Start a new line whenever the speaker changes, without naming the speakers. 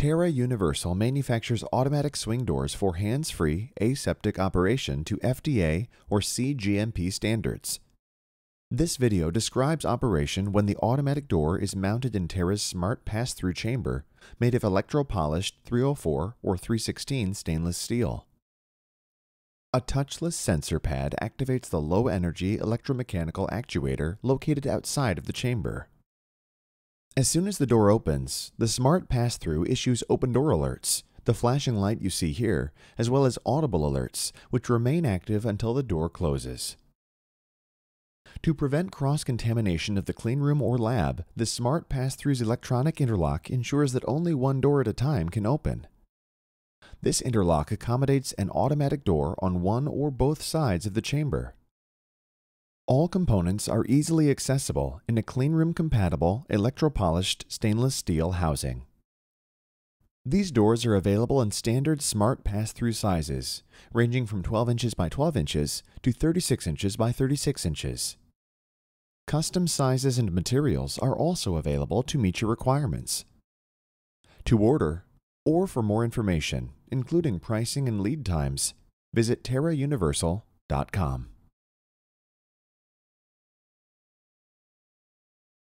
Terra Universal manufactures automatic swing doors for hands free, aseptic operation to FDA or CGMP standards. This video describes operation when the automatic door is mounted in Terra's smart pass through chamber made of electro-polished 304 or 316 stainless steel. A touchless sensor pad activates the low energy electromechanical actuator located outside of the chamber. As soon as the door opens, the smart pass through issues open door alerts, the flashing light you see here, as well as audible alerts, which remain active until the door closes. To prevent cross contamination of the cleanroom or lab, the Smart Pass Through's electronic interlock ensures that only one door at a time can open. This interlock accommodates an automatic door on one or both sides of the chamber. All components are easily accessible in a cleanroom compatible electropolished stainless steel housing. These doors are available in standard smart pass-through sizes, ranging from 12 inches by 12 inches to 36 inches by 36 inches. Custom sizes and materials are also available to meet your requirements. To order, or for more information, including pricing and lead times, visit terrauniversal.com.